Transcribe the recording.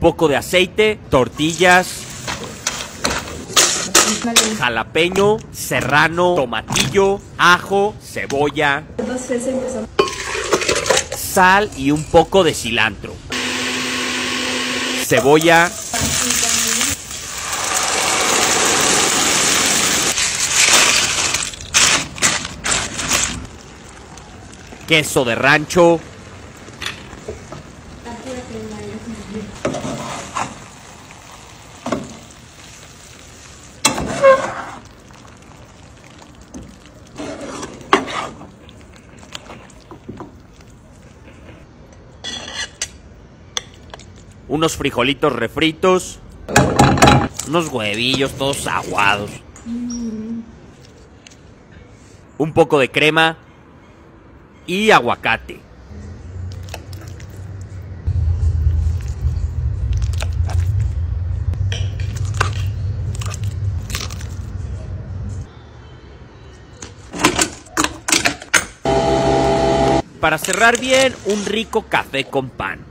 poco de aceite, tortillas, jalapeño, serrano, tomatillo, ajo, cebolla, sal y un poco de cilantro. Cebolla. Queso de rancho. Unos frijolitos refritos. Unos huevillos todos aguados. Un poco de crema. Y aguacate. Para cerrar bien, un rico café con pan.